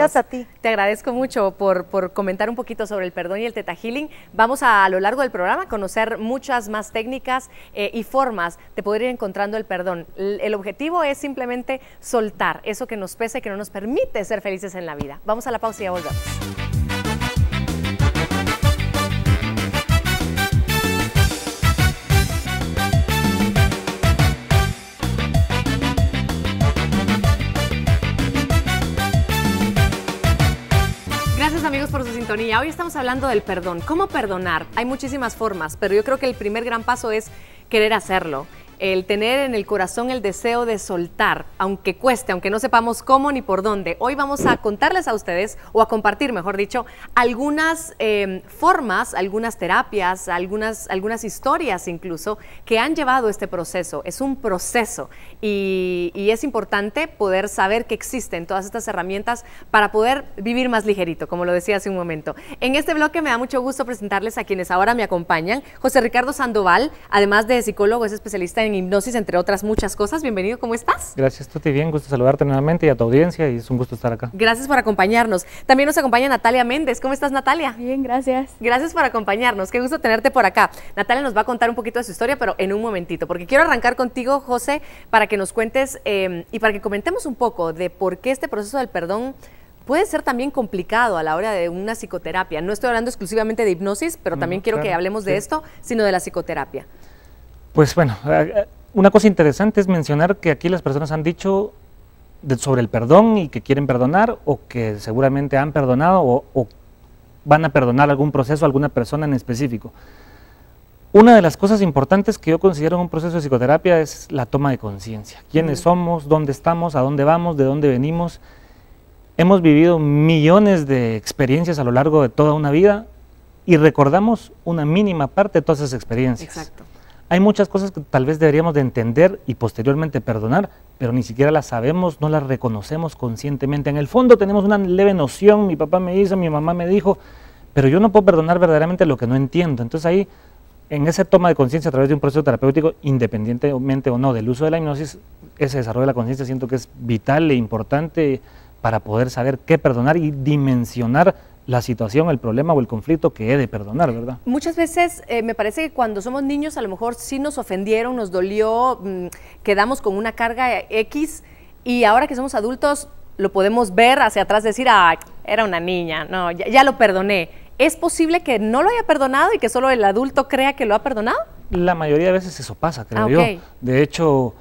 Gracias a ti. Te agradezco mucho por, por, comentar un poquito sobre el perdón y el Teta Healing. Vamos a, a lo largo del programa a conocer muchas más técnicas eh, y formas de poder ir encontrando el perdón. El, el objetivo es simplemente soltar eso que nos pesa y que no nos permite ser felices en la vida. Vamos a la pausa y ya volvemos. Sintonía. Hoy estamos hablando del perdón. ¿Cómo perdonar? Hay muchísimas formas, pero yo creo que el primer gran paso es querer hacerlo el tener en el corazón el deseo de soltar, aunque cueste, aunque no sepamos cómo ni por dónde. Hoy vamos a contarles a ustedes, o a compartir, mejor dicho, algunas eh, formas, algunas terapias, algunas, algunas historias incluso, que han llevado este proceso. Es un proceso y, y es importante poder saber que existen todas estas herramientas para poder vivir más ligerito, como lo decía hace un momento. En este bloque me da mucho gusto presentarles a quienes ahora me acompañan. José Ricardo Sandoval, además de psicólogo, es especialista en en hipnosis, entre otras muchas cosas. Bienvenido, ¿cómo estás? Gracias, Tuti, bien, gusto saludarte nuevamente y a tu audiencia y es un gusto estar acá. Gracias por acompañarnos. También nos acompaña Natalia Méndez. ¿Cómo estás, Natalia? Bien, gracias. Gracias por acompañarnos. Qué gusto tenerte por acá. Natalia nos va a contar un poquito de su historia, pero en un momentito, porque quiero arrancar contigo, José, para que nos cuentes eh, y para que comentemos un poco de por qué este proceso del perdón puede ser también complicado a la hora de una psicoterapia. No estoy hablando exclusivamente de hipnosis, pero también quiero claro, que hablemos sí. de esto, sino de la psicoterapia. Pues bueno, una cosa interesante es mencionar que aquí las personas han dicho de, sobre el perdón y que quieren perdonar o que seguramente han perdonado o, o, van a perdonar algún proceso a alguna persona en específico. Una de las cosas importantes que yo considero en un proceso de psicoterapia es la toma de conciencia. ¿Quiénes somos? ¿Dónde estamos? ¿A dónde vamos? ¿De dónde venimos? Hemos vivido millones de experiencias a lo largo de toda una vida y recordamos una mínima parte de todas esas experiencias. Exacto. Hay muchas cosas que tal vez deberíamos de entender y posteriormente perdonar, pero ni siquiera las sabemos, no las reconocemos conscientemente. En el fondo tenemos una leve noción, mi papá me hizo, mi mamá me dijo, pero yo no puedo perdonar verdaderamente lo que no entiendo. Entonces ahí, en esa toma de conciencia a través de un proceso terapéutico, independientemente o no del uso de la hipnosis, ese desarrollo de la conciencia siento que es vital e importante para poder saber qué perdonar y dimensionar la situación, el problema o el conflicto que he de perdonar, ¿verdad? Muchas veces eh, me parece que cuando somos niños a lo mejor sí nos ofendieron, nos dolió, mmm, quedamos con una carga X y ahora que somos adultos lo podemos ver hacia atrás, decir, ah, era una niña, no, ya, ya lo perdoné. ¿Es posible que no lo haya perdonado y que solo el adulto crea que lo ha perdonado? La mayoría de veces eso pasa, creo ah, okay. yo. De hecho,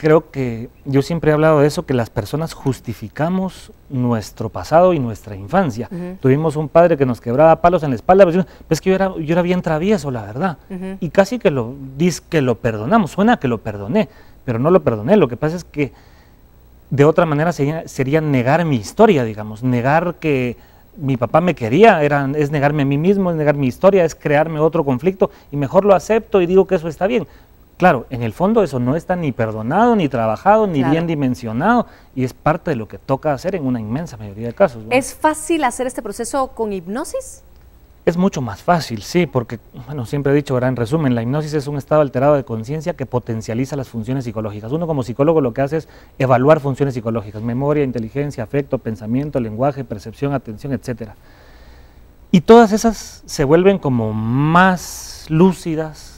creo que yo siempre he hablado de eso, que las personas justificamos nuestro pasado y nuestra infancia. Uh -huh. Tuvimos un padre que nos quebraba palos en la espalda, pero es que yo era, yo era bien travieso, la verdad. Uh -huh. Y casi que lo, dice que lo perdonamos, suena que lo perdoné, pero no lo perdoné. Lo que pasa es que de otra manera sería, sería negar mi historia, digamos, negar que mi papá me quería, era, es negarme a mí mismo, es negar mi historia, es crearme otro conflicto y mejor lo acepto y digo que eso está bien. Claro, en el fondo eso no está ni perdonado, ni trabajado, ni claro. bien dimensionado y es parte de lo que toca hacer en una inmensa mayoría de casos. ¿no? ¿Es fácil hacer este proceso con hipnosis? Es mucho más fácil, sí, porque, bueno, siempre he dicho, ¿verdad? en resumen, la hipnosis es un estado alterado de conciencia que potencializa las funciones psicológicas. Uno como psicólogo lo que hace es evaluar funciones psicológicas, memoria, inteligencia, afecto, pensamiento, lenguaje, percepción, atención, etc. Y todas esas se vuelven como más lúcidas,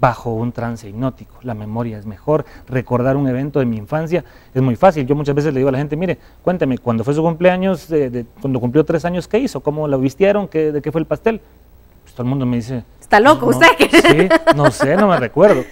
bajo un trance hipnótico. La memoria es mejor, recordar un evento de mi infancia es muy fácil. Yo muchas veces le digo a la gente, mire, cuénteme, cuando fue su cumpleaños, de, de, cuando cumplió tres años, ¿qué hizo? ¿Cómo lo vistieron? ¿Qué, ¿De qué fue el pastel? Pues todo el mundo me dice... ¿Está loco no, usted? Sí, no sé, no me recuerdo.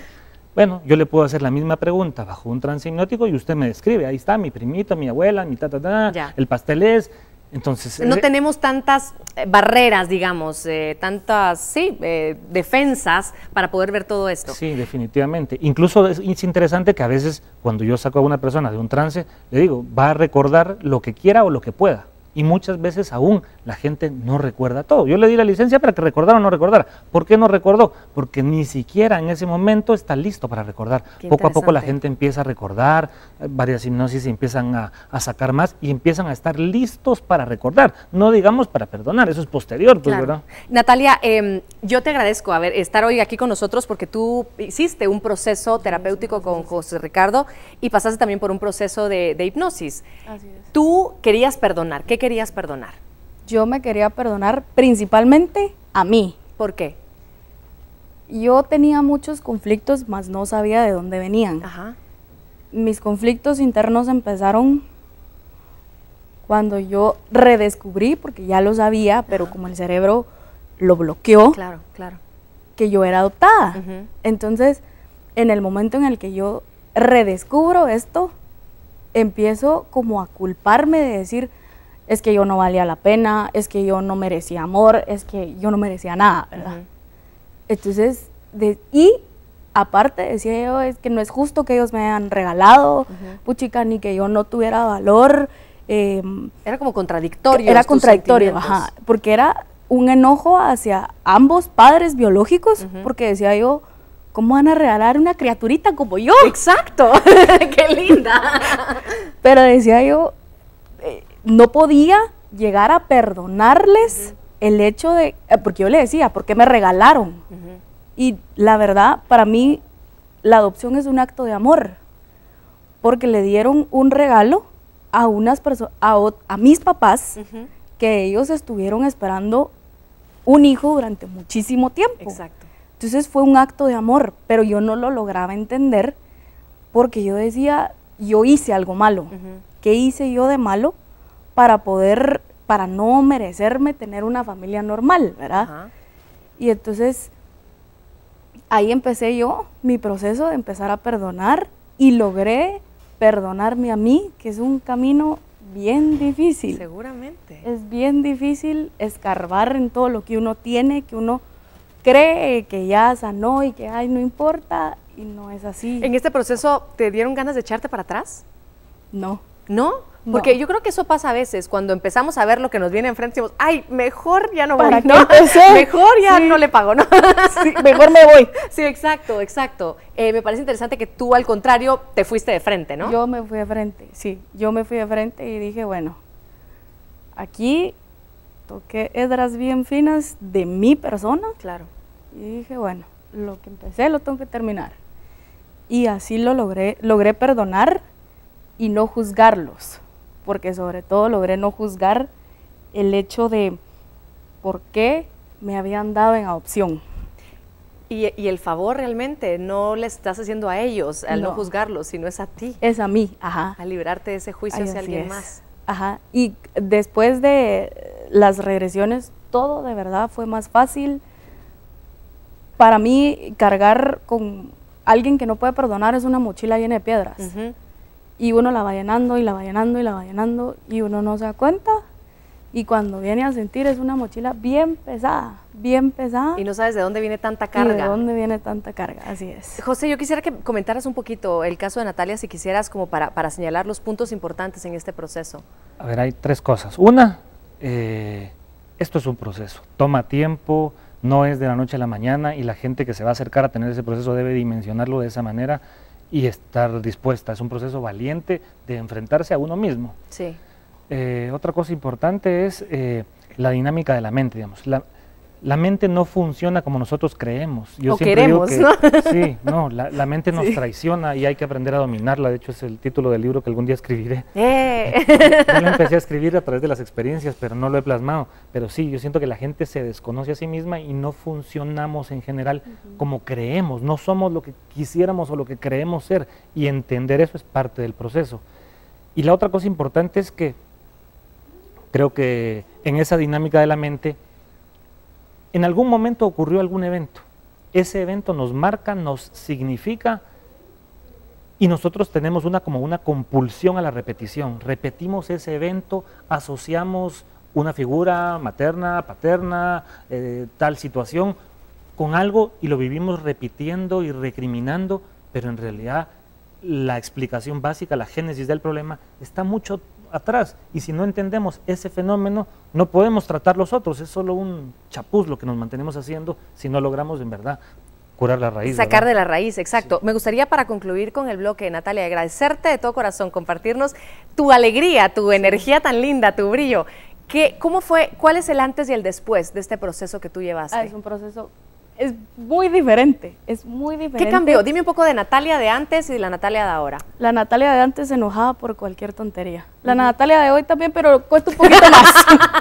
Bueno, yo le puedo hacer la misma pregunta bajo un trance hipnótico y usted me describe, ahí está mi primito, mi abuela, mi ta, ta, ta, ya. el pastel es, entonces, no eh, tenemos tantas eh, barreras, digamos, eh, tantas, sí, eh, defensas para poder ver todo esto. Sí, definitivamente. Incluso es, es, interesante que a veces cuando yo saco a una persona de un trance, le digo, va a recordar lo que quiera o lo que pueda. Y muchas veces aún la gente no recuerda todo. Yo le di la licencia para que recordara o no recordara. ¿Por qué no recordó? Porque ni siquiera en ese momento está listo para recordar. Qué poco a poco la gente empieza a recordar, varias hipnosis empiezan a, a, sacar más y empiezan a estar listos para recordar. No digamos para perdonar, eso es posterior, pues, claro. ¿verdad? Natalia, eh, yo te agradezco a ver, estar hoy aquí con nosotros porque tú hiciste un proceso terapéutico con José Ricardo y pasaste también por un proceso de, de hipnosis. Tú querías perdonar. ¿Qué querías perdonar? Yo me quería perdonar principalmente a mí. ¿Por qué? Yo tenía muchos conflictos, mas no sabía de dónde venían. Ajá. Mis conflictos internos empezaron cuando yo redescubrí, porque ya lo sabía, pero como el cerebro lo bloqueó, claro, claro. que yo era adoptada. Entonces, en el momento en el que yo redescubro esto, empiezo como a culparme de decir, es que yo no valía la pena, es que yo no merecía amor, es que yo no merecía nada, ¿verdad? Entonces, de, y aparte decía yo, es que no es justo que ellos me hayan regalado, puchica, ni que yo no tuviera valor. Em, era como contradictorio. Era contradictorio, ajá, porque era un enojo hacia ambos padres biológicos, porque decía yo, ¿cómo van a regalar una criaturita como yo? Exacto, qué linda. Pero decía yo, no podía llegar a perdonarles el hecho de, eh, porque yo le decía, ¿por qué me regalaron? Y la verdad, para mí, la adopción es un acto de amor, porque le dieron un regalo a unas personas, a, mis papás, que ellos estuvieron esperando un hijo durante muchísimo tiempo. Exacto. Entonces fue un acto de amor, pero yo no lo lograba entender porque yo decía, yo hice algo malo. ¿Qué hice yo de malo para poder, para no merecerme tener una familia normal, verdad? Y entonces ahí empecé yo mi proceso de empezar a perdonar y logré perdonarme a mí, que es un camino bien difícil. Seguramente. Es bien difícil escarbar en todo lo que uno tiene, que uno cree que ya sanó y que, ay, no importa, y no es así. ¿En este proceso te dieron ganas de echarte para atrás? No. ¿No? Porque yo creo que eso pasa a veces, cuando empezamos a ver lo que nos viene enfrente, decimos, ay, mejor ya no voy, ¿no? mejor ya no le pago, ¿no? mejor me voy. Sí, exacto, exacto. Eh, me parece interesante que tú, al contrario, te fuiste de frente, ¿no? Yo me fui de frente, sí. Yo me fui de frente y dije, bueno, aquí toqué hedras bien finas de mi persona. Claro. Y dije, bueno, lo que empecé lo tengo que terminar. Y así lo logré, logré perdonar y no juzgarlos, porque sobre todo logré no juzgar el hecho de por qué me habían dado en adopción. Y, el favor realmente no le estás haciendo a ellos al no, juzgarlos, sino es a ti. Es a mí, ajá. A librarte de ese juicio hacia alguien más. Ajá. Y después de las regresiones, todo de verdad fue más fácil. Para mí, cargar con alguien que no puede perdonar es una mochila llena de piedras y uno la va llenando y la va llenando y la va llenando y uno no se da cuenta y cuando viene a sentir es una mochila bien pesada, bien pesada. Y no sabes de dónde viene tanta carga. de dónde viene tanta carga, así es. José, yo quisiera que comentaras un poquito el caso de Natalia, si quisieras, como para, para señalar los puntos importantes en este proceso. A ver, hay tres cosas. Una, eh, esto es un proceso, toma tiempo, no es de la noche a la mañana y la gente que se va a acercar a tener ese proceso debe dimensionarlo de esa manera y estar dispuesta. Es un proceso valiente de enfrentarse a uno mismo. Sí. Eh, otra cosa importante es eh, la dinámica de la mente, digamos. La, la mente no funciona como nosotros creemos. Yo o queremos, ¿no? Sí, no, la, mente nos traiciona y hay que aprender a dominarla. De hecho, es el título del libro que algún día escribiré. ¡Eh! Yo lo empecé a escribir a través de las experiencias, pero no lo he plasmado. Pero sí, yo siento que la gente se desconoce a sí misma y no funcionamos en general como creemos. No somos lo que quisiéramos o lo que creemos ser. Y entender eso es parte del proceso. Y la otra cosa importante es que creo que en esa dinámica de la mente, en algún momento ocurrió algún evento. Ese evento nos marca, nos significa y nosotros tenemos una como una compulsión a la repetición. Repetimos ese evento, asociamos una figura materna, paterna, eh, tal situación con algo y lo vivimos repitiendo y recriminando, pero en realidad la explicación básica, la génesis del problema está mucho atrás. Y si no entendemos ese fenómeno, no podemos tratar los otros. Es solo un chapuz lo que nos mantenemos haciendo si no logramos en verdad curar la raíz. Sacar de la raíz, exacto. Me gustaría para concluir con el bloque, Natalia, agradecerte de todo corazón, compartirnos tu alegría, tu energía tan linda, tu brillo. ¿Qué, ¿Cómo fue, cuál es el antes y el después de este proceso que tú llevaste? Ah, es un proceso es muy diferente, es muy diferente. ¿Qué cambió? Dime un poco de Natalia de antes y de la Natalia de ahora. La Natalia de antes se enojaba por cualquier tontería. La Natalia de hoy también, pero cuesta un poquito más.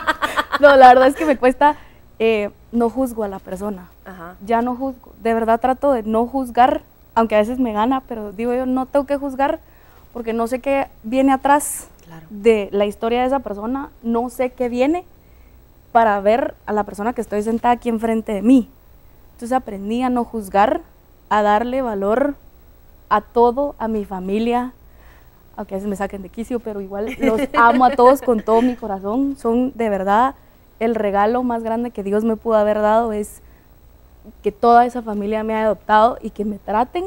no, la verdad es que me cuesta, eh, no juzgo a la persona. Ya no juzgo. De verdad trato de no juzgar, aunque a veces me gana, pero digo yo, no tengo que juzgar porque no sé qué viene atrás de la historia de esa persona, no sé qué viene para ver a la persona que estoy sentada aquí enfrente de mí. Entonces aprendí a no juzgar, a darle valor a todo, a mi familia, aunque a veces me saquen de quicio, pero igual los amo a todos con todo mi corazón. Son de verdad el regalo más grande que Dios me pudo haber dado es que toda esa familia me haya adoptado y que me traten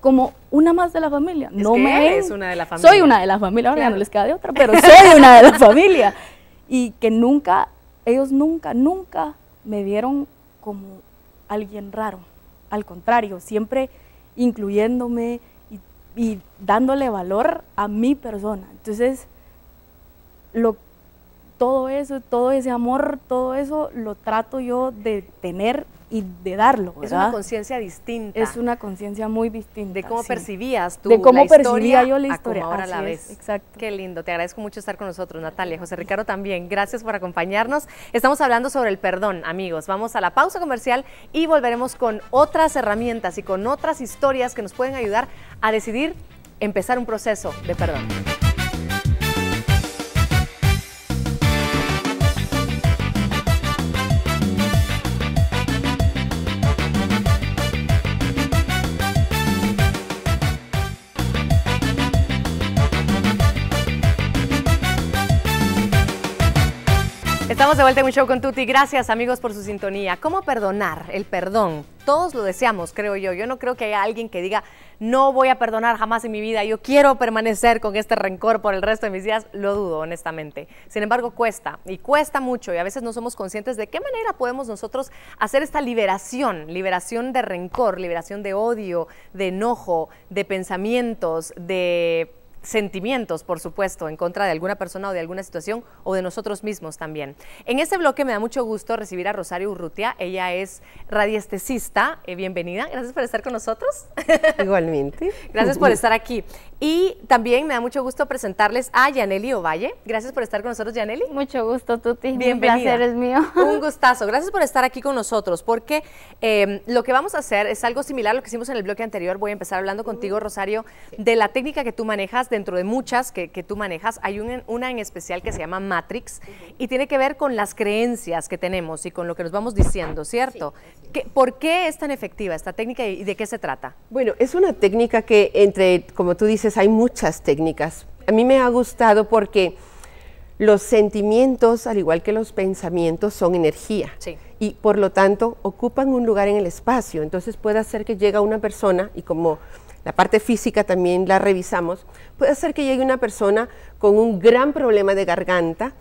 como una más de la familia. no me es una de la familia. Soy una de la familia, ahora ya no les queda de otra, pero soy una de la familia. Y que nunca, ellos nunca, nunca me vieron como alguien raro. Al contrario, siempre incluyéndome y, dándole valor a mi persona. Entonces, lo, todo eso, todo ese amor, todo eso lo trato yo de tener y de darlo. Es una conciencia distinta. Es una conciencia muy distinta. De cómo percibías tú de cómo percibía yo la historia. ahora la vez. exacto. Qué lindo. Te agradezco mucho estar con nosotros, Natalia. José Ricardo también. Gracias por acompañarnos. Estamos hablando sobre el perdón, amigos. Vamos a la pausa comercial y volveremos con otras herramientas y con otras historias que nos pueden ayudar a decidir empezar un proceso de perdón. Estamos de vuelta en un show con Tuti. Gracias amigos por su sintonía. ¿Cómo perdonar? El perdón. Todos lo deseamos, creo yo. Yo no creo que haya alguien que diga, no voy a perdonar jamás en mi vida, yo quiero permanecer con este rencor por el resto de mis días. Lo dudo, honestamente. Sin embargo, cuesta y cuesta mucho y a veces no somos conscientes de qué manera podemos nosotros hacer esta liberación, liberación de rencor, liberación de odio, de enojo, de pensamientos, de sentimientos, por supuesto, en contra de alguna persona o de alguna situación o de nosotros mismos también. En este bloque me da mucho gusto recibir a Rosario Urrutia. Ella es radiestesista. Eh, bienvenida. Gracias por estar con nosotros. Igualmente. Gracias por estar aquí. Y también me da mucho gusto presentarles a Yaneli Ovalle. Gracias por estar con nosotros, Yaneli. Mucho gusto, Tuti. Bienvenida. Un placer es mío. Un gustazo. Gracias por estar aquí con nosotros, porque em, lo que vamos a hacer es algo similar a lo que hicimos en el bloque anterior. Voy a empezar hablando contigo, Rosario, de la técnica que tú manejas dentro de muchas que, tú manejas, hay una en especial que se llama Matrix y tiene que ver con las creencias que tenemos y con lo que nos vamos diciendo, ¿cierto? ¿Por qué es tan efectiva esta técnica y de qué se trata? Bueno, es una técnica que entre, como tú dices, hay muchas técnicas. A mí me ha gustado porque los sentimientos, al igual que los pensamientos, son energía. Y por lo tanto ocupan un lugar en el espacio. Entonces puede ser que llegue una persona y como la parte física también la revisamos, puede ser que llegue una persona con un gran problema de garganta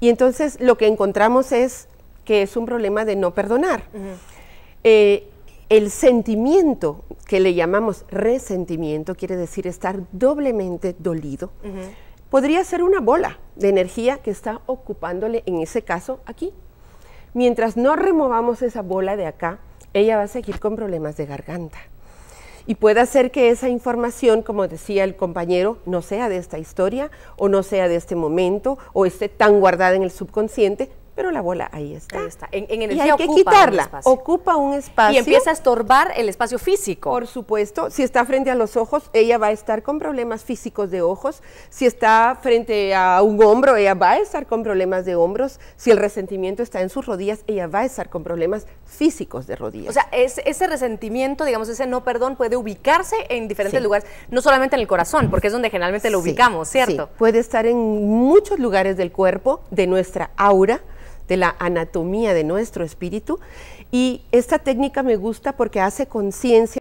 y entonces lo que encontramos es que es un problema de no perdonar. Eh, el sentimiento que le llamamos resentimiento, quiere decir estar doblemente dolido, podría ser una bola de energía que está ocupándole, en ese caso, aquí. Mientras no removamos esa bola de acá, ella va a seguir con problemas de garganta. Y puede ser que esa información, como decía el compañero, no sea de esta historia o no sea de este momento o esté tan guardada en el subconsciente, pero la bola ahí está. Ahí está. En, en y hay que quitarla. ocupa un espacio. Y empieza a estorbar el espacio físico. Por supuesto. Si está frente a los ojos, ella va a estar con problemas físicos de ojos. Si está frente a un hombro, ella va a estar con problemas de hombros. Si el resentimiento está en sus rodillas, ella va a estar con problemas físicos de rodillas. O sea, ese resentimiento, digamos, ese no perdón puede ubicarse en diferentes lugares, no solamente en el corazón, porque es donde generalmente lo ubicamos, ¿cierto? Puede estar en muchos lugares del cuerpo, de nuestra aura de la anatomía de nuestro espíritu. Y esta técnica me gusta porque hace conciencia